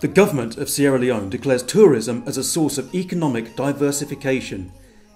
The government of Sierra Leone declares tourism as a source of economic diversification.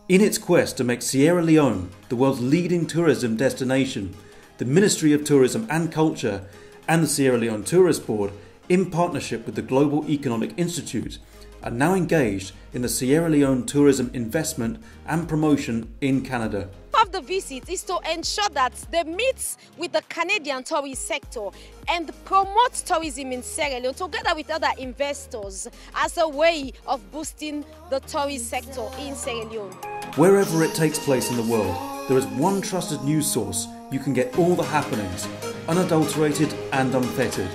In its quest to make Sierra Leone the world's leading tourism destination, the Ministry of Tourism and Culture and the Sierra Leone Tourist Board, in partnership with the Global Economic Institute, are now engaged in the Sierra Leone tourism investment and promotion in Canada. Of the visit is to ensure that they meet with the Canadian tourist sector and promote tourism in Sierra Leone together with other investors as a way of boosting the tourist sector in Sierra Leone. Wherever it takes place in the world, there is one trusted news source you can get all the happenings, unadulterated and unfettered.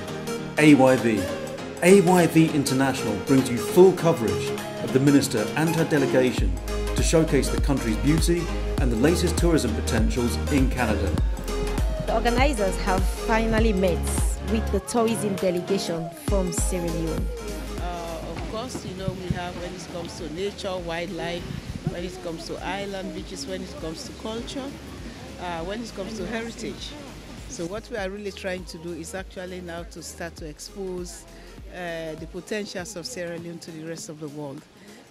AYV. AYV International brings you full coverage of the Minister and her delegation to showcase the country's beauty and the latest tourism potentials in Canada. The organizers have finally met with the tourism delegation from Sierra Leone. Uh, of course, you know, we have when it comes to nature, wildlife, when it comes to island beaches, when it comes to culture, uh, when it comes to heritage. So what we are really trying to do is actually now to start to expose uh, the potentials of Sierra Leone to the rest of the world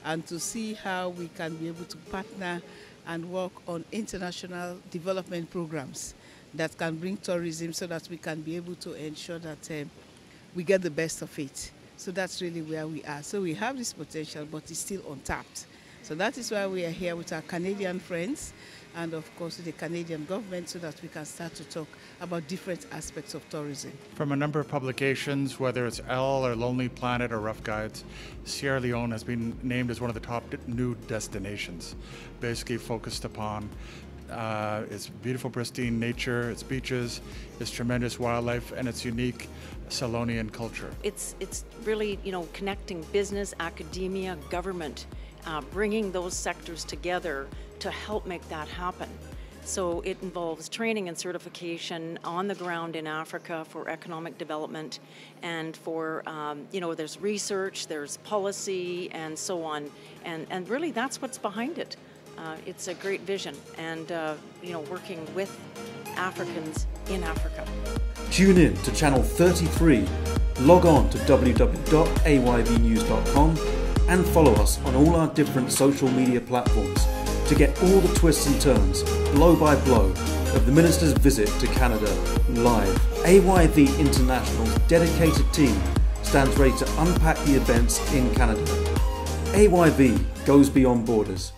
and to see how we can be able to partner and work on international development programs that can bring tourism so that we can be able to ensure that uh, we get the best of it. So that's really where we are. So we have this potential, but it's still untapped. So that is why we are here with our Canadian friends and of course the Canadian government so that we can start to talk about different aspects of tourism. From a number of publications, whether it's Elle or Lonely Planet or Rough Guides, Sierra Leone has been named as one of the top new destinations, basically focused upon uh, its beautiful, pristine nature, its beaches, its tremendous wildlife, and its unique Selonian culture. It's it's really you know connecting business, academia, government uh, bringing those sectors together to help make that happen. So it involves training and certification on the ground in Africa for economic development and for, um, you know, there's research, there's policy, and so on. And, and really, that's what's behind it. Uh, it's a great vision and, uh, you know, working with Africans in Africa. Tune in to Channel 33, log on to www.ayvnews.com and follow us on all our different social media platforms to get all the twists and turns, blow by blow, of the Minister's visit to Canada live. AYV International's dedicated team stands ready to unpack the events in Canada. AYV goes beyond borders.